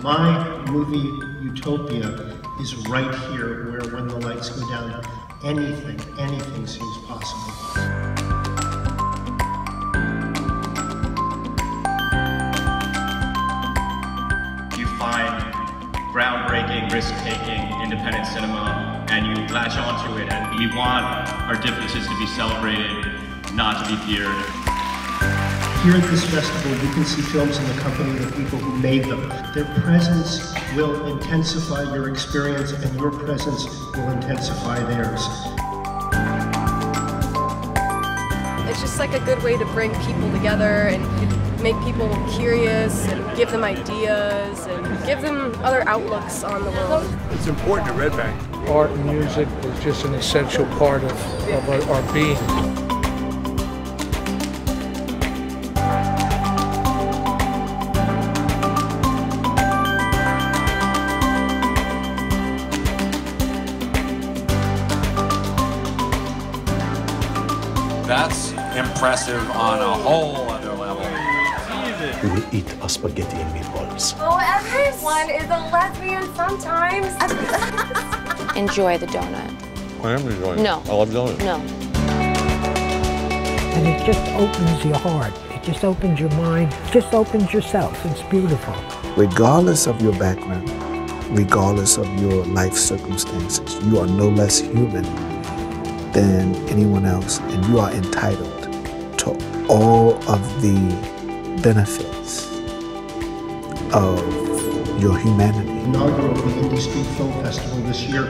My movie Utopia is right here, where when the lights go down, anything, anything seems possible. You find groundbreaking, risk-taking, independent cinema, and you latch onto it, and we want our differences to be celebrated, not to be feared. Here at this festival, you can see films in the company of the people who made them. Their presence will intensify your experience, and your presence will intensify theirs. It's just like a good way to bring people together and make people curious and give them ideas and give them other outlooks on the world. It's important to Red Bank. Art and music is just an essential part of, of our, our being. That's impressive on a whole other level. We will eat a spaghetti and meatballs. Oh, everyone is a lesbian sometimes. Enjoy the donut. I am enjoying No. it. I love donuts. No. And it just opens your heart. It just opens your mind. It just opens yourself. It's beautiful. Regardless of your background, regardless of your life circumstances, you are no less human than anyone else, and you are entitled to all of the benefits of your humanity. Inaugural the Indie Street Film Festival this year,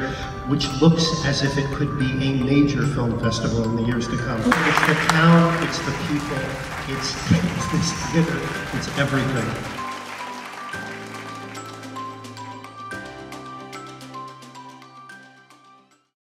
which looks as if it could be a major film festival in the years to come. It's the town, it's the people, it's, it's this theater, it's everything.